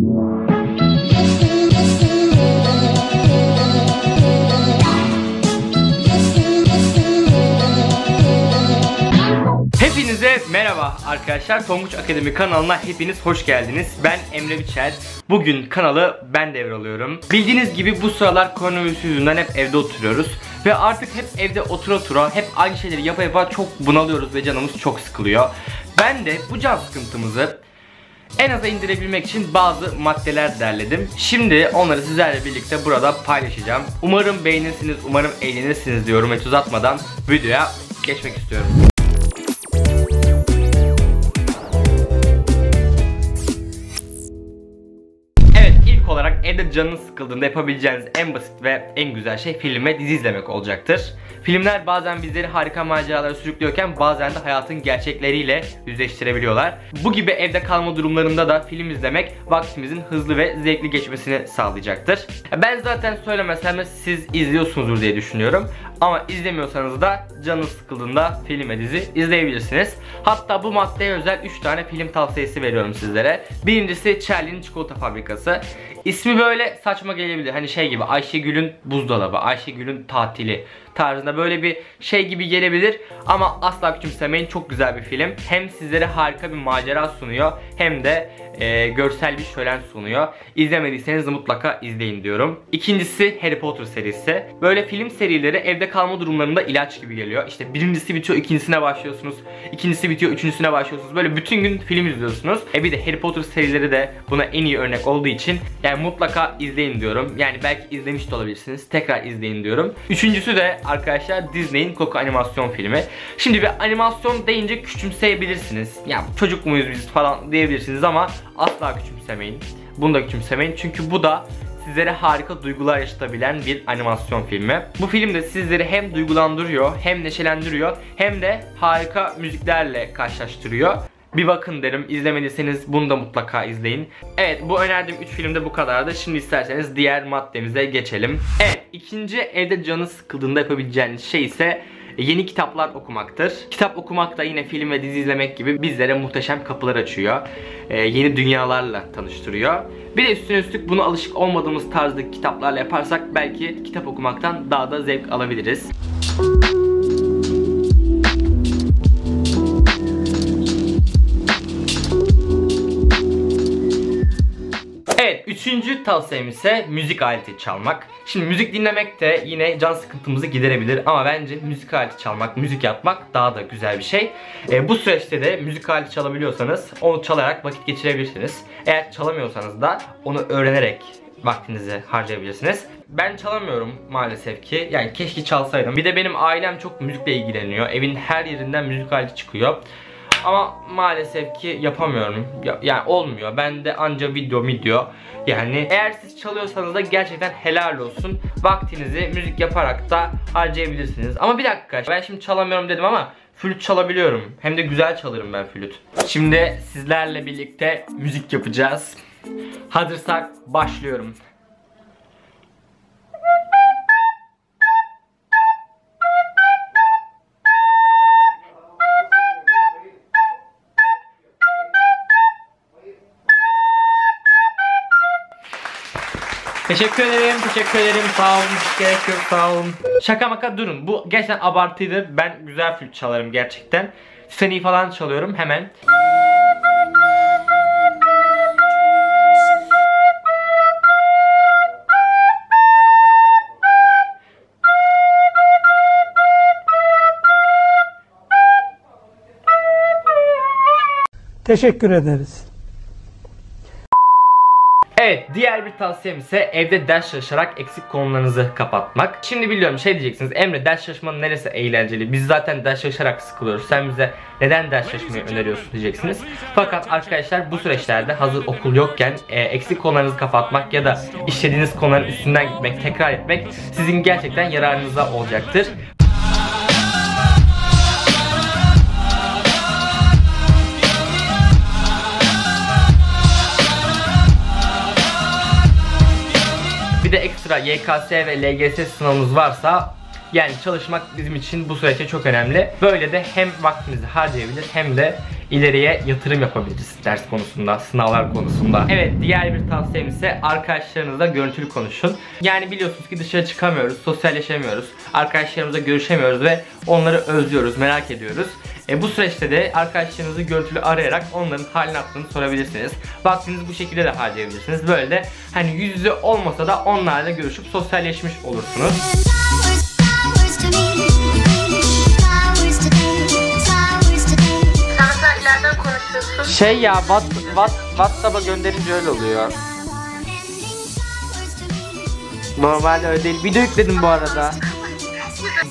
Hepinize merhaba arkadaşlar. Tonguç Akademi kanalına hepiniz hoş geldiniz. Ben Emre Biçer. Bugün kanalı ben devralıyorum. Bildiğiniz gibi bu sıralar koronavirüs yüzünden hep evde oturuyoruz. Ve artık hep evde otur otura hep aynı şeyleri yapa yapa çok bunalıyoruz ve canımız çok sıkılıyor. Ben de bu can sıkıntımızı en aza indirebilmek için bazı maddeler derledim. Şimdi onları sizlerle birlikte burada paylaşacağım. Umarım beğenirsiniz, umarım eğlenirsiniz diyorum. Hiç uzatmadan videoya geçmek istiyorum. Evde canınız sıkıldığında yapabileceğiniz en basit ve en güzel şey film ve dizi izlemek olacaktır. Filmler bazen bizleri harika maceralara sürüklüyorken bazen de hayatın gerçekleriyle yüzleştirebiliyorlar. Bu gibi evde kalma durumlarında da film izlemek vaktimizin hızlı ve zevkli geçmesini sağlayacaktır. Ben zaten söylemesem de siz izliyorsunuzdur diye düşünüyorum. Ama izlemiyorsanız da canınız sıkıldığında film ve dizi izleyebilirsiniz. Hatta bu maddeye özel 3 tane film tavsiyesi veriyorum sizlere. Birincisi Charlie'nin Çikolata Fabrikası. İsmi böyle saçma gelebilir. Hani şey gibi Ayşegül'ün buzdolabı, Ayşegül'ün tatili tarzında böyle bir şey gibi gelebilir. Ama asla küçümsemeyin. Çok güzel bir film. Hem sizlere harika bir macera sunuyor hem de e, görsel bir şölen sunuyor. İzlemediyseniz mutlaka izleyin diyorum. İkincisi Harry Potter serisi. Böyle film serileri evde kalma durumlarında ilaç gibi geliyor. İşte birincisi bitiyor, ikincisine başlıyorsunuz. İkincisi bitiyor, üçüncüsüne başlıyorsunuz. Böyle bütün gün film izliyorsunuz. E bir de Harry Potter serileri de buna en iyi örnek olduğu için yani mutlaka izleyin diyorum. Yani belki izlemiş de olabilirsiniz. Tekrar izleyin diyorum. Üçüncüsü de arkadaşlar Disney'in Coco animasyon filmi. Şimdi bir animasyon deyince küçümseyebilirsiniz. Ya çocuk muyuz biz falan diyebilirsiniz ama asla küçümsemeyin. Bunu da küçümsemeyin. Çünkü bu da sizlere harika duygular yaşatabilen bir animasyon filmi. Bu film de sizleri hem duygulandırıyor, hem neşelendiriyor, hem de harika müziklerle karşılaştırıyor. Bir bakın derim. İzlemediyseniz bunu da mutlaka izleyin. Evet bu önerdiğim 3 filmde bu kadardı. Şimdi isterseniz diğer maddemize geçelim. Evet ikinci evde canı sıkıldığında yapabileceğiniz şey ise yeni kitaplar okumaktır. Kitap okumak da yine film ve dizi izlemek gibi bizlere muhteşem kapılar açıyor. Ee, yeni dünyalarla tanıştırıyor. Bir de üstüne üstlük buna alışık olmadığımız tarzdaki kitaplarla yaparsak belki kitap okumaktan daha da zevk alabiliriz. Üçüncü tavsiyem ise müzik aleti çalmak. Şimdi müzik dinlemek de yine can sıkıntımızı giderebilir ama bence müzik aleti çalmak, müzik yapmak daha da güzel bir şey. E, bu süreçte de müzik aleti çalabiliyorsanız onu çalarak vakit geçirebilirsiniz. Eğer çalamıyorsanız da onu öğrenerek vaktinizi harcayabilirsiniz. Ben çalamıyorum maalesef ki. Yani keşke çalsaydım. Bir de benim ailem çok müzikle ilgileniyor. Evin her yerinden müzik aleti çıkıyor. Ama maalesef ki yapamıyorum. Ya, yani olmuyor. Ben de anca video video. Yani eğer siz çalıyorsanız da gerçekten helal olsun. Vaktinizi müzik yaparak da harcayabilirsiniz. Ama bir dakika. Ben şimdi çalamıyorum dedim ama flüt çalabiliyorum. Hem de güzel çalarım ben flüt. Şimdi sizlerle birlikte müzik yapacağız. Hazırsak başlıyorum. Teşekkür ederim, teşekkür ederim. Sağ olun, hiç gerek yok, sağ olun. Şaka maka durun. Bu gerçekten abartıydı. Ben güzel flüt çalarım gerçekten. Seni falan çalıyorum hemen. Teşekkür ederiz. Evet diğer bir tavsiyem ise evde ders çalışarak eksik konularınızı kapatmak. Şimdi biliyorum şey diyeceksiniz Emre ders çalışmanın neresi eğlenceli? Biz zaten ders çalışarak sıkılıyoruz. Sen bize neden ders çalışmayı öneriyorsun diyeceksiniz. Fakat arkadaşlar bu süreçlerde hazır okul yokken e, eksik konularınızı kapatmak ya da işlediğiniz konuların üstünden gitmek, tekrar etmek sizin gerçekten yararınıza olacaktır. Ekstra YKS ve LGS sınavınız varsa Yani çalışmak bizim için bu süreçte çok önemli. Böyle de hem vaktimizi harcayabilir hem de ileriye yatırım yapabiliriz ders konusunda, sınavlar konusunda. Evet diğer bir tavsiyem ise arkadaşlarınızla görüntülü konuşun. Yani biliyorsunuz ki dışarı çıkamıyoruz, sosyalleşemiyoruz, arkadaşlarımızla görüşemiyoruz ve onları özlüyoruz, merak ediyoruz. E, bu süreçte de arkadaşlarınızı görüntülü arayarak onların halini hakkını sorabilirsiniz. Vaktinizi bu şekilde de harcayabilirsiniz. Böyle de hani yüz yüze olmasa da onlarla görüşüp sosyalleşmiş olursunuz. Şey ya what, what, WhatsApp'a gönderince öyle oluyor. Normalde öyle değil. Video yükledim bu arada.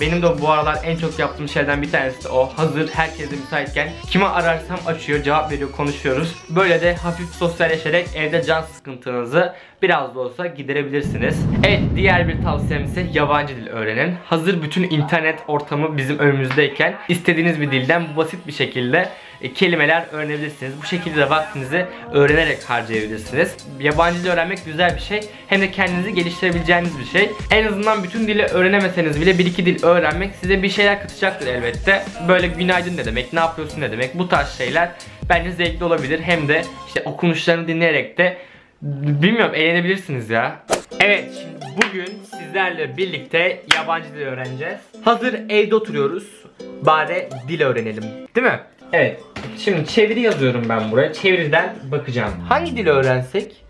Benim de bu aralar en çok yaptığım şeylerden bir tanesi de o. Hazır herkes de müsaitken kime ararsam açıyor, cevap veriyor, konuşuyoruz. Böyle de hafif sosyalleşerek evde can sıkıntınızı biraz da olsa giderebilirsiniz. Evet diğer bir tavsiyem ise yabancı dil öğrenin. Hazır bütün internet ortamı bizim önümüzdeyken istediğiniz bir dilden basit bir şekilde e, kelimeler öğrenebilirsiniz. Bu şekilde de vaktinizi öğrenerek harcayabilirsiniz. Yabancı dil öğrenmek güzel bir şey. Hem de kendinizi geliştirebileceğiniz bir şey. En azından bütün dili öğrenemeseniz bile bir iki dil öğrenmek size bir şeyler katacaktır elbette. Böyle günaydın ne demek, ne yapıyorsun ne demek bu tarz şeyler bence zevkli olabilir. Hem de işte okunuşlarını dinleyerek de bilmiyorum eğlenebilirsiniz ya. Evet bugün sizlerle birlikte yabancı dil öğreneceğiz. Hazır evde oturuyoruz. Bari dil öğrenelim. Değil mi? Evet. Şimdi çeviri yazıyorum ben buraya. Çeviriden bakacağım. Hangi dili öğrensek?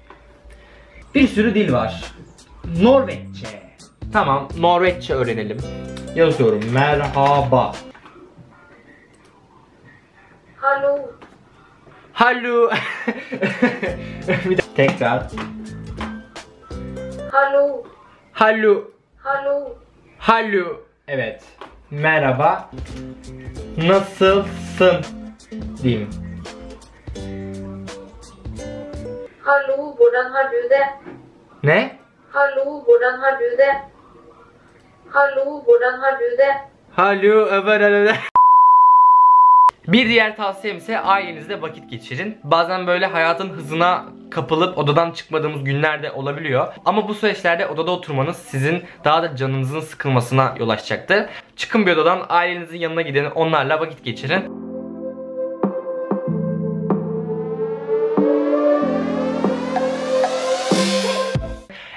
Bir sürü dil var. Norveççe. Tamam, Norveççe öğrenelim. Yazıyorum. Merhaba. Hallo. Hallo. Bir daha. Tekrar. Hallo. Hallo. Hallo. Hallo. Evet. Merhaba. Nasılsın? Diyeyim. Hallo, hvordan har du det? Ne? Hallo, hvordan har du det? Hallo, hvordan har du det? Hallo. över- Bir diğer tavsiyem ise ailenizle vakit geçirin. Bazen böyle hayatın hızına kapılıp odadan çıkmadığımız günler de olabiliyor. Ama bu süreçlerde odada oturmanız sizin daha da canınızın sıkılmasına yol açacaktır. Çıkın bir odadan ailenizin yanına gidin, onlarla vakit geçirin.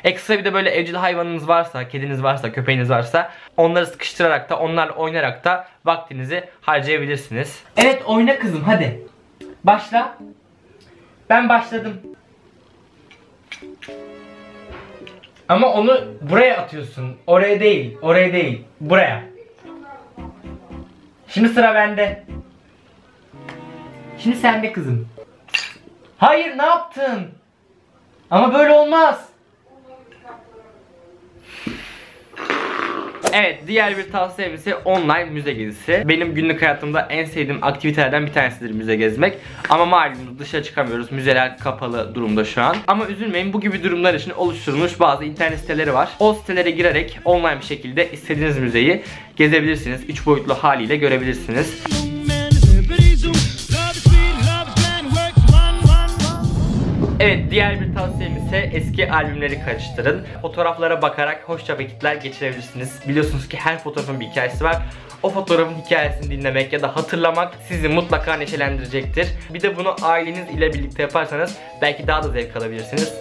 Ekstra bir de böyle evcil hayvanınız varsa, kediniz varsa, köpeğiniz varsa onları sıkıştırarak da onlarla oynayarak da vaktinizi harcayabilirsiniz. Evet oyna kızım hadi. Başla. Ben başladım. Ama onu buraya atıyorsun. Oraya değil. Oraya değil. Buraya. Şimdi sıra bende. Şimdi sende kızım. Hayır ne yaptın? Ama böyle olmaz. Evet diğer bir tavsiyem ise online müze gezisi. Benim günlük hayatımda en sevdiğim aktivitelerden bir tanesidir müze gezmek. Ama malum dışarı çıkamıyoruz. Müzeler kapalı durumda şu an. Ama üzülmeyin bu gibi durumlar için oluşturulmuş bazı internet siteleri var. O sitelere girerek online bir şekilde istediğiniz müzeyi gezebilirsiniz. 3 boyutlu haliyle görebilirsiniz. Evet diğer bir tavsiyem ise eski albümleri karıştırın. Fotoğraflara bakarak hoşça vakitler geçirebilirsiniz. Biliyorsunuz ki her fotoğrafın bir hikayesi var. O fotoğrafın hikayesini dinlemek ya da hatırlamak sizi mutlaka neşelendirecektir. Bir de bunu aileniz ile birlikte yaparsanız belki daha da zevk alabilirsiniz.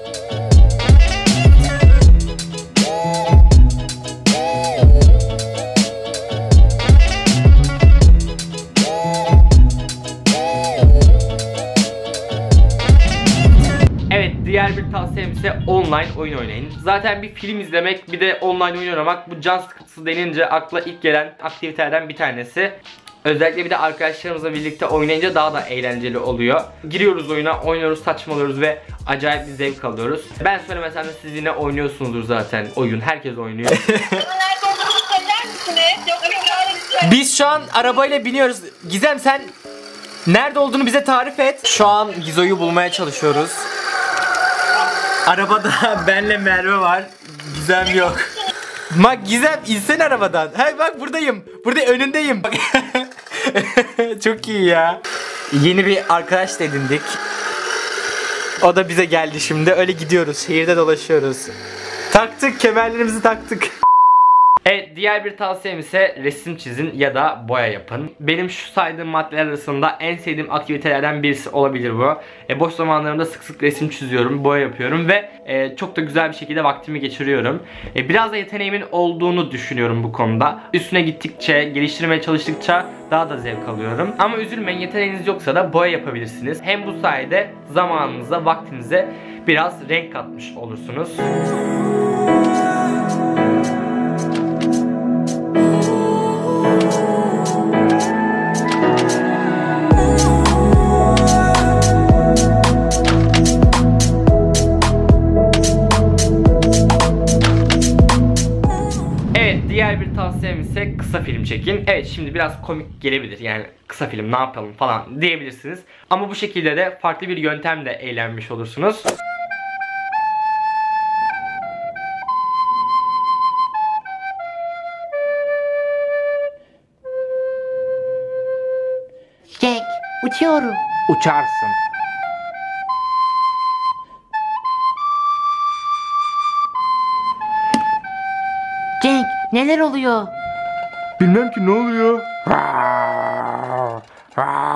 İse online oyun oynayın. Zaten bir film izlemek bir de online oyun oynamak bu can sıkıntısı denince akla ilk gelen aktivitelerden bir tanesi. Özellikle bir de arkadaşlarımızla birlikte oynayınca daha da eğlenceli oluyor. Giriyoruz oyuna, oynuyoruz, saçmalıyoruz ve acayip bir zevk alıyoruz. Ben söylemesem de siz yine oynuyorsunuzdur zaten oyun. Herkes oynuyor. Biz şu an arabayla biniyoruz. Gizem sen nerede olduğunu bize tarif et. Şu an Gizo'yu bulmaya çalışıyoruz. Arabada benle Merve var. Gizem yok. Bak Gizem insen arabadan. Hey bak buradayım. Burada önündeyim. Bak. Çok iyi ya. Yeni bir arkadaş da edindik. O da bize geldi şimdi. Öyle gidiyoruz. Şehirde dolaşıyoruz. Taktık kemerlerimizi taktık. Evet diğer bir tavsiyem ise resim çizin ya da boya yapın. Benim şu saydığım maddeler arasında en sevdiğim aktivitelerden birisi olabilir bu. E, boş zamanlarımda sık sık resim çiziyorum, boya yapıyorum ve e, çok da güzel bir şekilde vaktimi geçiriyorum. E, biraz da yeteneğimin olduğunu düşünüyorum bu konuda. Üstüne gittikçe, geliştirmeye çalıştıkça daha da zevk alıyorum. Ama üzülmeyin yeteneğiniz yoksa da boya yapabilirsiniz. Hem bu sayede zamanınıza, vaktinize biraz renk katmış olursunuz. Tavsiyem ise kısa film çekin. Evet şimdi biraz komik gelebilir yani kısa film ne yapalım falan diyebilirsiniz. Ama bu şekilde de farklı bir yöntemle eğlenmiş olursunuz. Cenk, uçuyorum. Uçarsın. Neler oluyor? Bilmem ki ne oluyor. Evet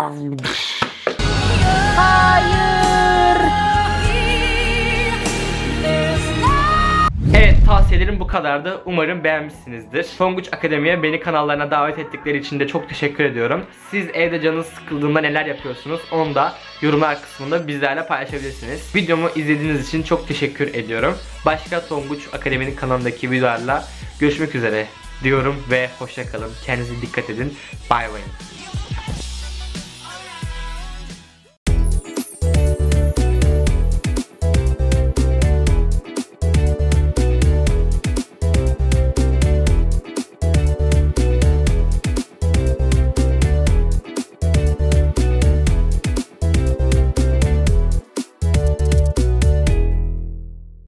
tavsiyelerim bu kadardı. Umarım beğenmişsinizdir. Tonguç Akademi'ye beni kanallarına davet ettikleri için de çok teşekkür ediyorum. Siz evde canınız sıkıldığında neler yapıyorsunuz onu da yorumlar kısmında bizlerle paylaşabilirsiniz. Videomu izlediğiniz için çok teşekkür ediyorum. Başka Tonguç Akademi'nin kanalındaki videolarla görüşmek üzere diyorum ve hoşçakalın. Kendinize dikkat edin. Bay bay.